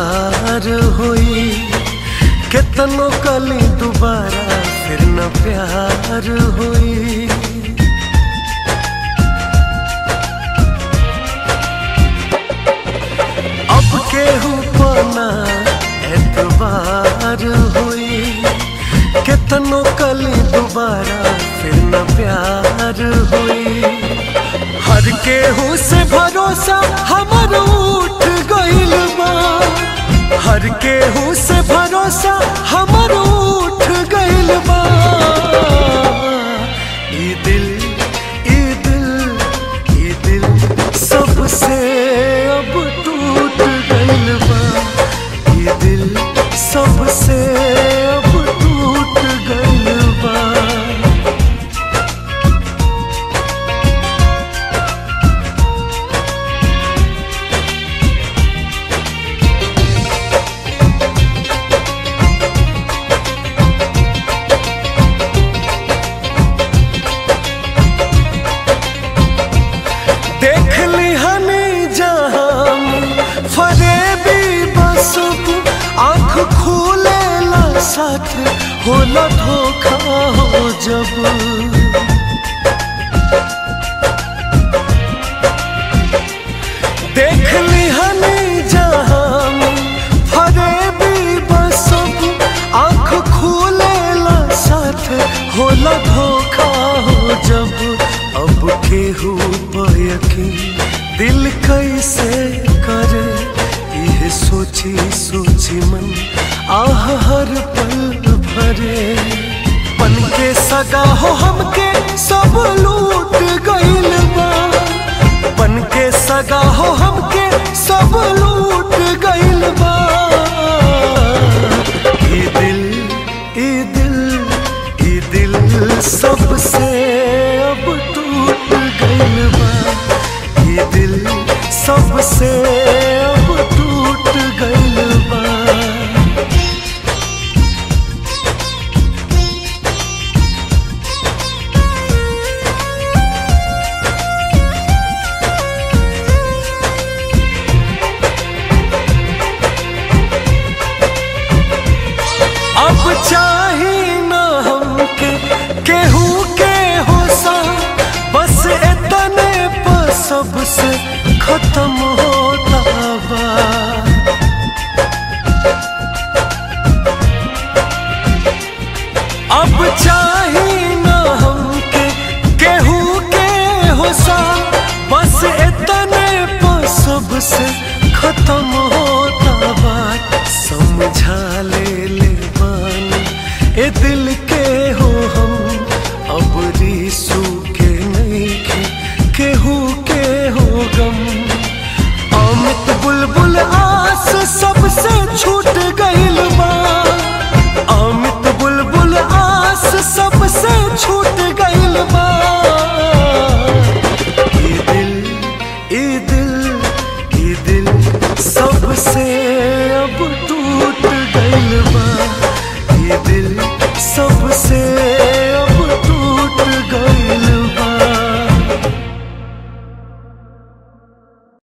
एतबार हुई, कितनो कली दोबारा फिर न प्यार हुई। अब केहू पना एतबार हुई, कितनो कली दोबारा फिर न प्यार हुई। हर केहू से भरोसा हमर हर केहू से भरोसा, हमर उठ गइल बा। ई दिल ई दिल ई दिल सबसे अब टूट गइल बा। ई दिल सबसे साथ होला धोखा हो जब। देख ली हनी जहाँ फरेबी बसब आँख खोले ला साथ होला धोखा हो जब। अब दिल कैसे करे, यह सोची सोची मन, आह हर पल भरे पन के सगा हो हमके, सब लूट गइल बा। पन के सगा हो हमके, सब लूट गइल बा। ई दिल ई दिल ई दिल सबसे अब टूट गइल बा। ई दिल सबसे चाही ना हमके केहू के होसा बस इतने पर सबसे खत्म होता बा दिल